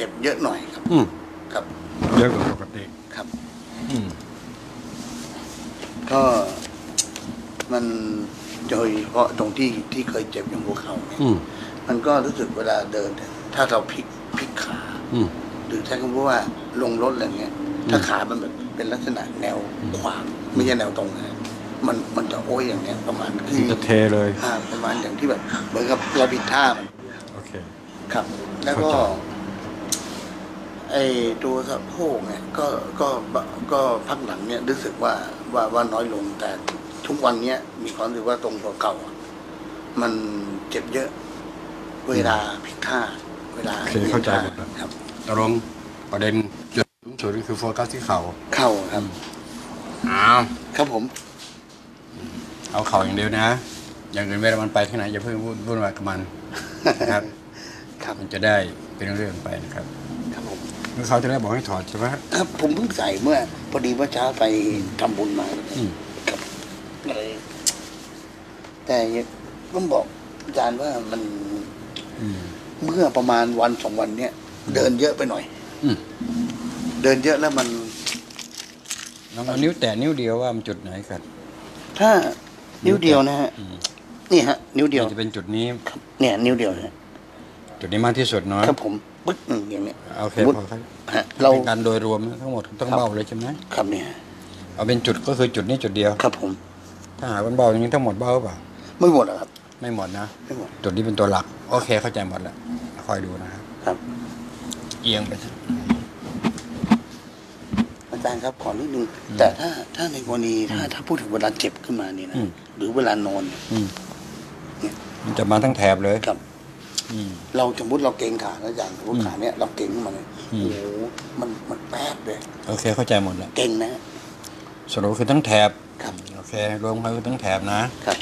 เจ็บเยอะหน่อยครับ อืมครับ เยอะกว่าปกติครับ อืมก็มันโดยเฉพาะตรงที่ที่เคยเจ็บอย่างหัวเข่าเนี่ยอืมมันก็รู้สึกเวลาเดินเนี่ยถ้าเราพลิกพลิกขา อืม หรือใช้คำว่าลงรถอะไรเงี้ย ถ้าขามันแบบเป็นลักษณะแนวขวางไม่ใช่แนวตรงนะมันมันจะโอ้ยอย่างเนี้ยประมาณคือจะเทเลย อ่าประมาณอย่างที่แบบเหมือนกับเราผิดท่ามัน โอเค ครับ แล้วก็ เข้าใจ ไอ้ตัวสะโพกเนี่ยก็ก็ก็พักหลังเนี่ยรู้สึกว่าว่าว่าน้อยลงแต่ทุกวันเนี้ยมีความรู้สึกว่าตรงกว่าเก่าอะมันเจ็บเยอะ เวลาผิดท่าเวลาโอเคเข้าใจหมดแล้วครับตกลงประเด็นจุดสูงสุดก็คือโฟกัสที่เข่าเข้าครับอ้าวครับผม เอาเข่าอย่างเดียวนะ อย่างอื่นเวลามันไปที่ไหนอย่าเพิ่งวุ่นวุ่นวายกับมันนะครับ ครับมันจะได้เป็นเรื่องไปนะครับ ครับผมเมื่อเขาจะได้บอกให้ถอดใช่ไหมครับผมเพิ่งใส่เมื่อ พอดีว่าเช้าไปทำบุญมาอืมครับเลยแต่ต้องบอกอาจารย์ว่ามันอืม เมื่อประมาณวันสองวันเนี้ยเดินเยอะไปหน่อยอืม เดินเยอะแล้วมัน ลองเอานิ้วแตะนิ้วเดียวว่ามันจุดไหนกันถ้านิ้วเดียวนะฮะอืมนี่ฮะ นิ้วเดียว มันจะเป็นจุดนี้ครับเนี่ย นิ้วเดียวนะจุดนี้มากที่สุดเนาะครับผม ปึ๊กหนึ่งอย่างเนี้ยโอเคสมมุติพอครับฮะเราเป็นการโดยรวมทั้งหมดต้องครับเบาเลยใช่ไหมครับเนี่ยเอาเป็นจุดก็คือจุดนี้จุดเดียวครับผมถ้าหากมันเบาอย่างนี้ทั้งหมดเบาหรือเปล่าไม่หมดหรอกครับ ไม่หมดนะไม่หมดจุดนี้เป็นตัวหลัก โอเคเข้าใจหมดแล้วคอยดูนะครับครับ เอียงไปอาจารย์ครับขอนิดนึงแต่ถ้าถ้าในกรณีถ้าถ้าพูดถึงเวลาเจ็บขึ้นมานี่นะอืมหรือเวลานอนเนี่ยอืมเนี่ยมันจะมาทั้งแถบเลยครับอืม เราสมมติเราเกรงขาแล้วอาจารย์สมมติขาเนี่ยเราเกรงขึ้นมาเลยอืโอ้มโหมันมันแป๊บเลยโอเคเข้าใจหมดแล้วเกรงนะสรุปคือทั้งแถบครับโอเครวมกันคือทั้งแถบนะครับ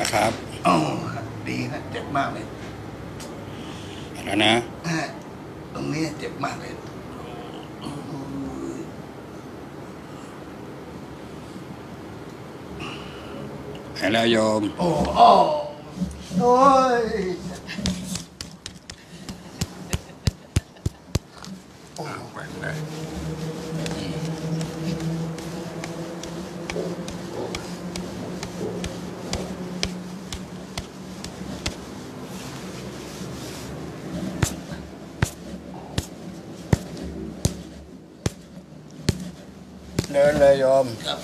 นะครับโอ้ดีนะเจ็บมากเลยไปแล้วนะอะตรงนี้เจ็บมากเลยไปแล้วโยม โอ้โอ้โอ้ย เดินเลยโยม ครับ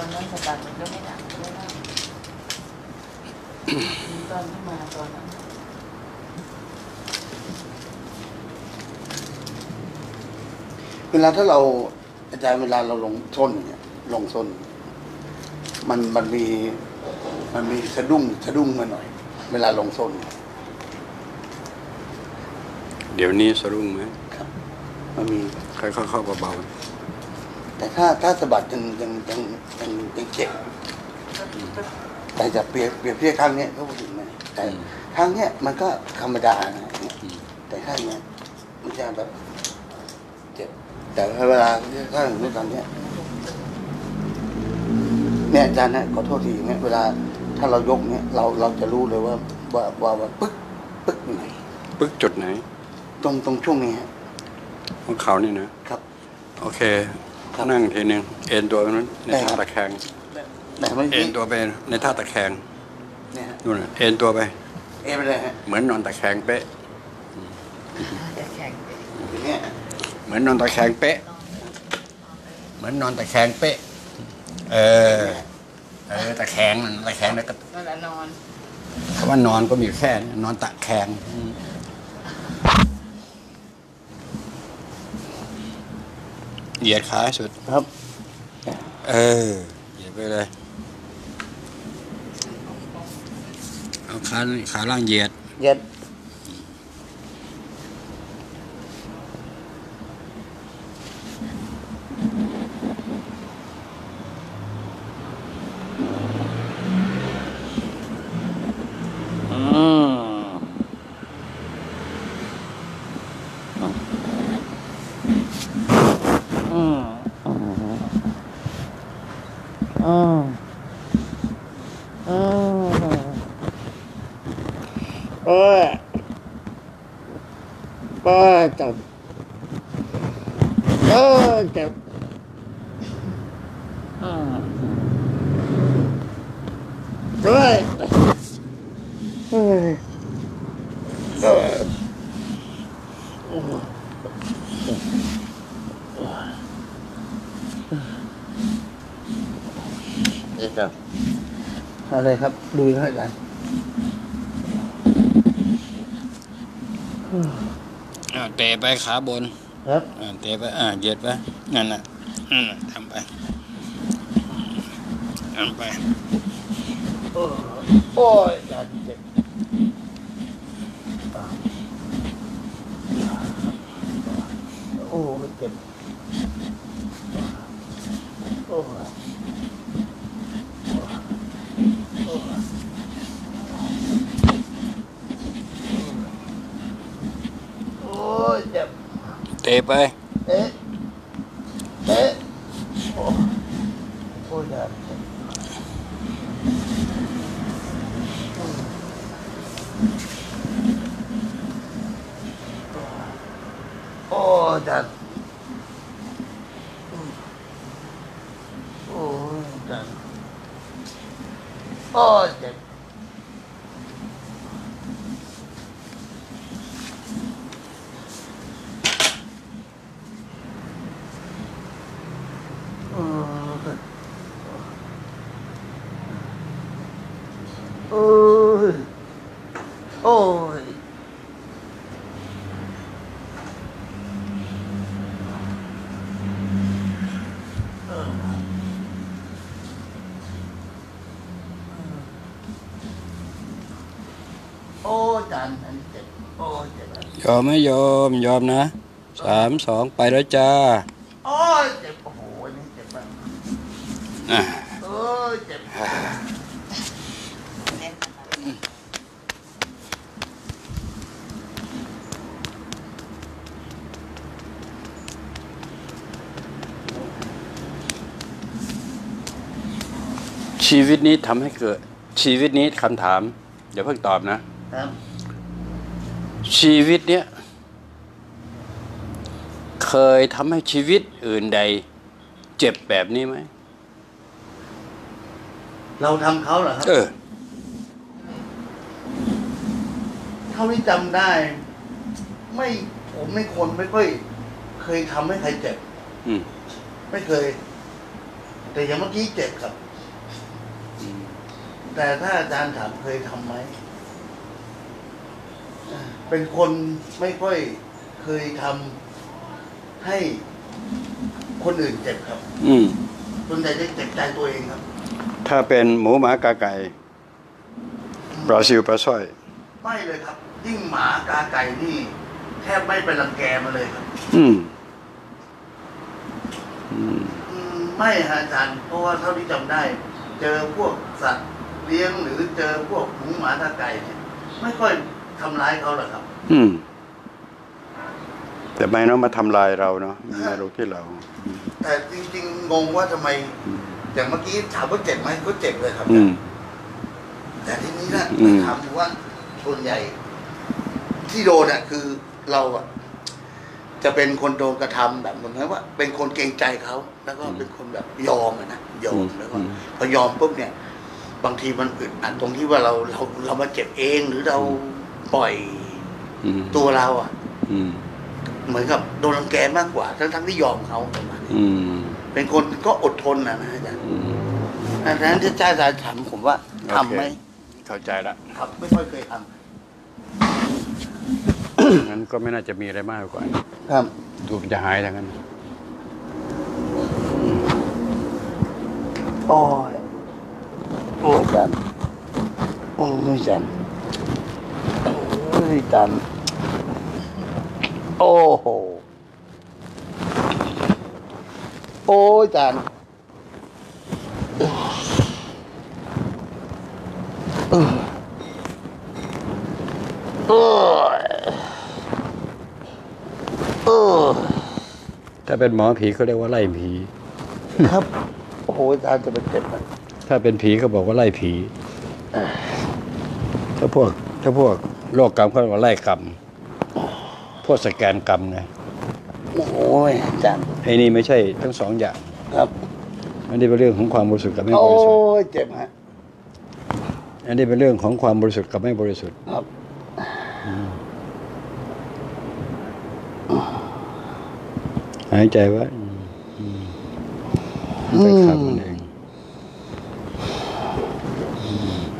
ตอนนั้นสะบัดมันก็ไม่หนักไม่ได้ตอนที่มาตอนนั้นเวลาถ้าเราอาจารย์เวลาเราลงส้นเนี่ย ลงส้น มันมันมี มันมีสะดุ้งสะดุ้งมาหน่อย เวลาลงส้น เดี๋ยวนี้สรุ่งไหมครับ มันมีค่อยๆเข้าเบา แต่ถ้าถ้าสะบัดยังยังยังยังยังเจ็บแต่จะเปรียบเปรียบเทียบครั้งเนี้ยก็พูดถึงนะแต่ครั้งเนี้ยมันก็ธรรมดานะแต่ครั้งเนี้ยมันจะแบบเจ็บ แต่เวลาถ้าถึงตอนเนี้ยเนี่ยอาจารย์นะขอโทษทีเนี่ยเวลาถ้าเรายกเนี่ยเราเราจะรู้เลยว่าว่าว่าว่าปึ๊กปึ๊กอยู่ไหนๆปึ๊กจุดไหน ตรงตรงช่วงนี้ฮะของเขานี่นะครับ โอเค ครับ นั่งทีหนึ่งเอ็นตัวไปนั้นในได้ครัท่าบตะแคงแต่ไม่เอ็นตัวไปในท่าตะแคงเนี่ยฮะนู่นน่ะเอ็นตัวไป เอ็นไปเลยฮะเหมือนนอนตะแคงเป๊ะจะแข็งไปอย่างเงี้ยเหมือนนอนตะแคงเป๊ะ เหมือนนอนตะแคงเป๊ะ เออ เออตะแคงนั่นตะแคงแล้วก็ นั่นแหละนอน คำว่านอนก็มีแค่นี้นอนตะแคงอืมเห ยียดขาให้สุด ครับ เออ เหยียดไปเลย เอาขาขาล่างเหยียดเย็ด อืมอืมอืมอืมอืมโอ้ยโอ้ย เจ็บโอ้ยเจ็บอืมโอ้ยโอ้ยโอ้ยเดี๋ยวครับอะไรครับ ดูให้กันอ่า เตะไปขาบนครับอ่าเตะไปอ่าเหยียดไปนั่นน่ะนั่นน่ะทำไปทำไปโอ้ยอยาเจ็บโอ้ยเจ็บโอ้ยโอ้ยเจ็บ เตะไปเอ๊ะเอ๊ะโอ้โอ้ยอยาเจ็บ โอ้จัดโอ้จัดโอ้เจ็บโอ้ โอ้ย โอ้ย โอ้ยจานอันนี้เจ็บโอ้ยเจ็บอะยอมไหมยอมยอมนะสามสองไปแล้วจ้าโอ้ยเจ็บโอ้โหอันนี้เจ็บมากอะโอ้ยเจ็บเล่นนะคะชีวิตนี้ทำให้เกิด ชีวิตนี้คำถาม อย่าเพิ่งตอบนะ ครับ ชีวิตเนี้ยเคยทำให้ชีวิตอื่นใด เจ็บแบบนี้ไหม เราทำเขาเหรอครับ เออ เท่าที่จำได้ ไม่ผมไม่คนไม่ค่อย เคยทำให้ใครเจ็บอืมไม่เคย แต่อย่างเมื่อกี้เจ็บครับ แต่ถ้าอาจารย์ถามเคยทำไหมอ่า เป็นคนไม่ค่อยเคยทำให้คนอื่นเจ็บครับอืม ส่วนใหญ่จะเจ็บใจตัวเองครับ ถ้าเป็นหมูหมากาไก่ปลาซิวปลาสร้อย ไม่เลยครับยิ่งหมากาไก่นี่แทบไม่ไปรังแกมาเลยครับ อืม อืม อืมไม่ฮะอาจารย์เพราะว่าเท่าที่จำได้ เจอพวกสัตว์เลี้ยงหรือเจอพวกหมูหมาตาไก่เนี่ยไม่ค่อย ทำร้ายเขาหรอกครับ อืม แต่ไม่เนาะมาทำลายเราเนาะมารู้ที่เรา แต่จริงๆงงว่าทำไม อย่างเมื่อกี้ถามว่าเจ็บไหมก็เจ็บเลยครับ อืม แต่ทีนี้นะอืม ถามดูว่าส่วนใหญ่ ที่โดนอะคือเราอะจะเป็นคนโดนกระทำแบบเหมือนกับว่า เป็นคนเกรงใจเขาแล้วก็เป็นคนแบบยอมอะนะยอมแล้วก็พอยอมปุ๊บเนี่ย บางทีมันอึดอัดตรงที่ว่าเราเราเรามาเจ็บเองหรือเรา ปล่อยอืมตัวเราอะอืมเหมือนกับโดนรังแกมากกว่า ทั้งทั้งที่ยอมเขาประมาณนี้อืมเป็นคนก็อดทนนะนะอาจารย์อืมอันนั้นที่อาจารย์ถามผมว่าทำไหมเข้าใจละครับไม่ค่อยเคยทงั้นก็ไม่น่าจะมีอะไรมากกว่าำครับดูมันจะหายทั้งนั้นโอ้ยโอ้ยจันโอ้ยจัน โอ้ยจัน โอ้โห โอ้ยจันเออโอ้ยโอ้ยถ้าเป็นหมอผีเขาเรียกว่าไล่ผี ครับ โอ้โหอาจารย์จะเป็นเจ็บนะถ้าเป็นผีเขาบอกว่าไล่ผี ถ้าพวก ถ้าพวก โลกกรรมเขาเรียกว่าไล่กรรมพวกสแกนกรรมไงโอ้ยอาจารย์ไอ้นี่ไม่ใช่ทั้งสองอย่างครับอันนี้เป็นเรื่องของความบริสุทธิ์กับไม่โอ้บริสุทธิ์ยเจ็บฮะอันนี้เป็นเรื่องของความบริสุทธิ์กับไม่บริสุทธิ์ ครับ หายใจไว่าไปขับมันเอง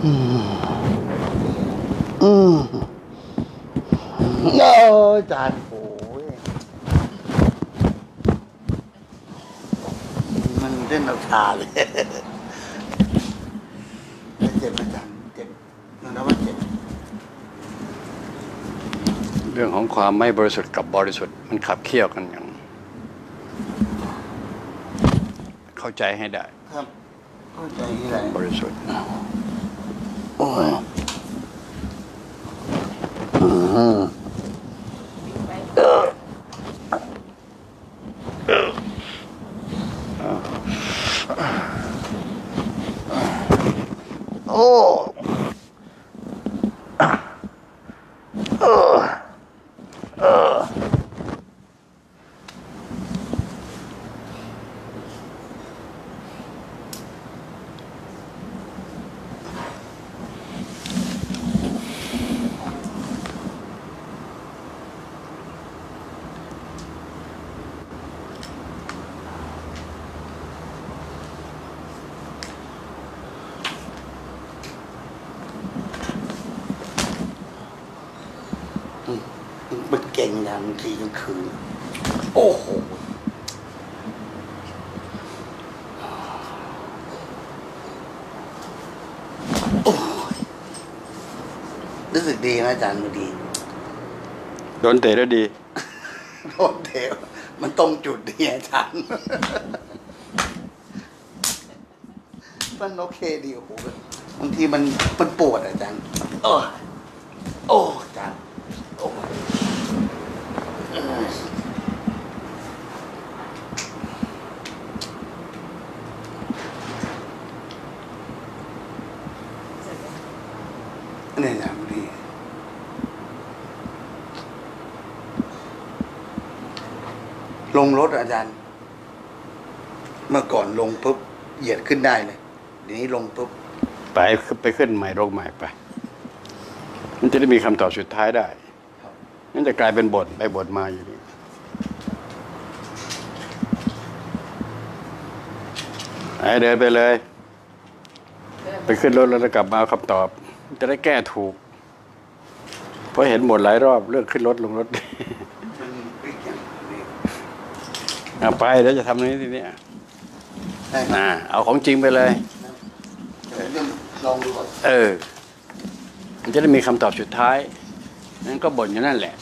อืมโอ้ย อาจารย์โอ้ยมันเล่นเอาชาเลยเจ็บอาจารย์เจ็บมันนะว่าเจ็บเรื่องของความไม่บริสุทธิ์กับบริสุทธิ์มันขับเคี่ยวกันอย่างเข้าใจให้ได้ ครับเข้าใจที่ไหนบริสุทธิ์โอ้ยอืม มันเก่งอย่างบางทีกลางคืน โอ้โห โอ้ยรู้สึกดีไหมอาจารย์พอดี โดนเตะแล้วดีโทษเทวมันตรงจุดดีอาจารย์ มันโอเคดีโอ้โหบางทีมันมันปวดอาจารย์โอ้ยโอ้อาจารย์โอ้ยเออเนี่ยอาจารย์พอดีล งรถอาจารย์ เมื่อก่อนลงปุ๊บเหยียดขึ้นได้เลยเดี๋ยวนี้ลงปุ๊บไปไปขึ้นใหม่โรงใหม่ไป มันจะได้มีคำตอบสุดท้ายได้ครับนั่นจะกลายเป็นบทไปบทมาอยู่นี่ไอ้เดินไปเลย ไปขึ้นรถแล้วกลับมาเอาคำตอบ จะได้แก้ถูก เพราะเห็นหมดหลายรอบเรื่องขึ้นรถลงรถ มันปิดอย่างนี้ เอาไปแล้วจะทำนี้ทีนี้ได้ครับอ่าเอาของจริงไปเลย เดี๋ยวผมจะลองดูก่อนเออ มันจะได้มีคำตอบสุดท้าย นั้นก็บ่นอยู่นั่นแหละ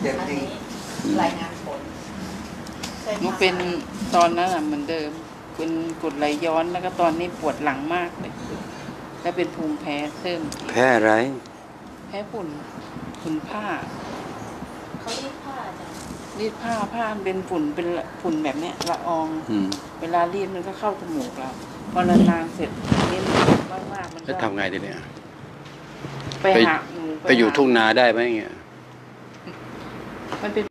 เจ็บอันจริงนี้รายงานผลใช่หนูเป็นตอนนั้นอะเหมือนเดิม เป็นกรดไหลย้อนแล้วก็ตอนนี้ปวดหลังมากเลย แล้วเป็นภูมิแพ้เพิ่มอีกแพ้อะไร แพ้ฝุ่นฝุ่นผ้าเขาเรียกผ้าอาจา รย์รีดผ้าผ้ามันเป็นฝุ่นเป็นละฝุ่นแบบเนี้ยละออง อืมเวลารีดมันก็เข้าจมูกเราพอนานๆเสร็จนี่มันมากๆมันแล้วก็ทำไงทีเนี้ยไปไปหาหนูไปอยู่หาทุ่งนาได้ไหมเงี้ย มันเป็น